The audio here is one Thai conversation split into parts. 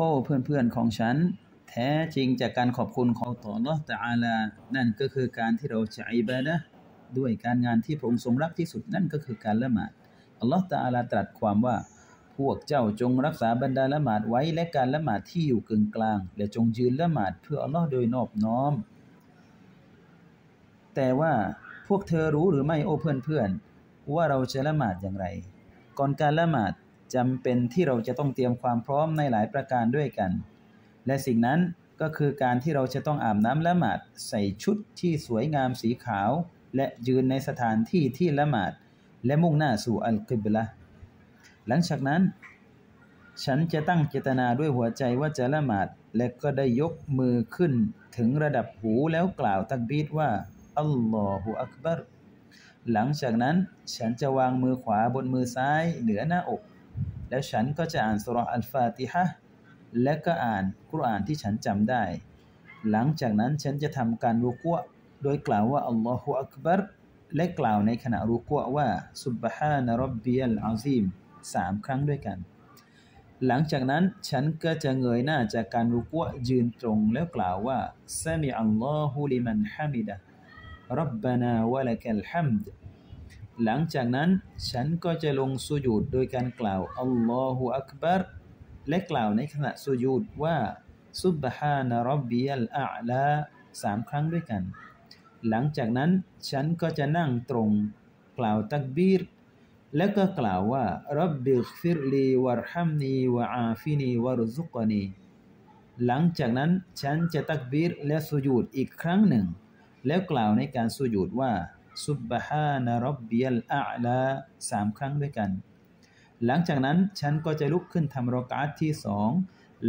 อ้เพื่อนๆของฉัน แท้จริงจากการขอบคุณของต่อลอตอาลา นั่นก็คือการที่เราจะอิบาดะด้วยการงานที่พระองค์ทรงรักที่สุดนั่นก็คือการละหมาดอัลลอฮ์ตะอาลาตรัสความว่า พวกเจ้าจงรักษาบรรดาละหมาดไว้และการละหมาดที่อยู่กึ่งกลาง และจงยืนละหมาดเพื่ออัลลอฮ์โดยนอบน้อม แต่ว่าพวกเธอรู้หรือไม่โอ้เพื่อนๆว่าเราจะละหมาดอย่างไร ก่อนการละหมาด จำเป็นที่เราจะต้องเตรียมความพร้อมในหลายประการด้วยกัน และสิ่งนั้นก็คือการที่เราจะต้องอาบน้ำละหมาดใส่ชุดที่สวยงามสีขาว และยืนในสถานที่ที่ละหมาด และมุ่งหน้าสู่อัลกิบละหลังจากนั้น ฉันจะตั้งเจตนาด้วยหัวใจว่าจะละหมาด และก็ได้ยกมือขึ้นถึงระดับหูแล้วกล่าวตักบีดว่าอัลลอฮฺอักบัรหลังจากนั้นฉันจะวางมือขวาบนมือซ้ายเหนือหน้าอก แล้วฉันก็จะอ่านสุรอัลฟาติฮะและก็อ่านกุรอานที่ฉันจำได้ หลังจากนั้นฉันจะทำการรุกัวโดยกล่าวว่าอัลลอฮฺอักบัรและกล่าวในขณะรุกัวว่าซุบฮานะรับบียัลอาซีมสามครั้งด้วยกัน หลังจากนั้นฉันก็จะเงยหน้าจากการรุกัวยืนตรงแล้วกล่าวว่าسمع الله لمن حمده ربنا ولك الحمد หลังจากนั้นฉันก็จะลงสุญูดโดยการกล่าวالله أكبرและกล่าวในขณะสุญูดว่าسبحان ربي الأعلىสามครั้งด้วยกัน หลังจากนั้นฉันก็จะนั่งตรง กล่าวตักบีร แล้วก็กล่าวว่าرب اغفر لي وارحمني وعافني وارزقنيหลังจากนั้นฉันจะตักบีรและสุญูดอีกครั้งหนึ่ง แล้วกล่าวในการสุญูดว่า ซุบฮานะรับบียลอาลาสามครั้งด้วยกัน หลังจากนั้นฉันก็จะลุกขึ้นทำรอกาตที่สอง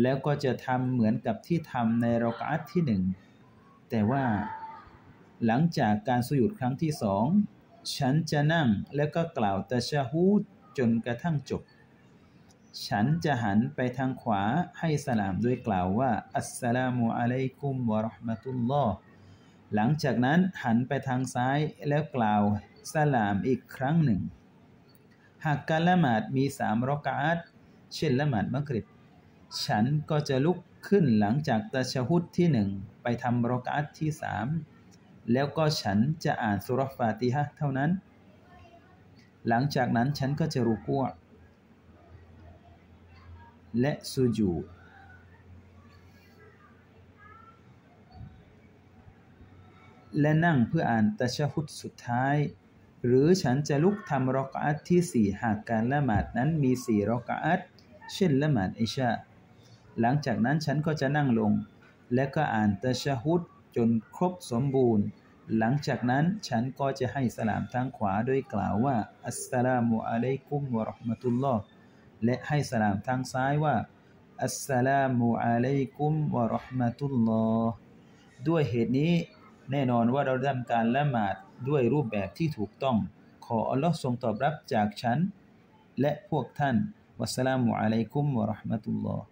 แล้วก็จะทำเหมือนกับที่ทำในรอกาตที่หนึ่งแต่ว่า หลังจากการสุญูดครั้งที่สองฉันจะนั่งแล้วก็กล่าวตะชะฮูดจนกระทั่งจบ ฉันจะหันไปทางขวาให้สลามด้วยกล่าวว่า อัสสลามุอะลัยกุมวะราะห์มะตุลลอฮ์ หลังจากนั้นหันไปทางซ้ายแล้วกล่าวสลามอีกครั้งหนึ่ง หากการละหมาดมีสามรอกาตเช่นละหมาดมักริบ ฉันก็จะลุกขึ้นหลังจากตะชะฮุดที่หนึ่งไปทำรอกาตที่สามแล้วก็ฉันจะอ่านสุรฟาติฮะเท่านั้น หลังจากนั้นฉันก็จะรุกัวและสุญูด และนั่งเพื่ออ่านตะชะฮุดสุดท้าย หรือฉันจะลุกทำรอกอัตที่สี่หากการละหมาดนั้นมีสี่รอกอัตเช่นละหมาดอิชาหลังจากนั้นฉันก็จะนั่งลง และก็อ่านตะชะฮุดจนครบสมบูรณ์ หลังจากนั้นฉันก็จะให้สลามทางขวาโดยกล่าวว่า อัสสลามุอะลัยกุมวะราะห์มะตุลลอฮ์และให้สลามทางซ้ายว่า อัสสลามุอะลัยกุมวะราะห์มะตุลลอฮ์ด้วยเหตุนี้ แน่นอนว่าเราทำการละหมาดด้วยรูปแบบที่ถูกต้อง ขออัลลอฮ์ทรงตอบรับจากฉัน และพวกท่าน วัสสลามุอะลัยกุมวะราะห์มะตุลลอฮ์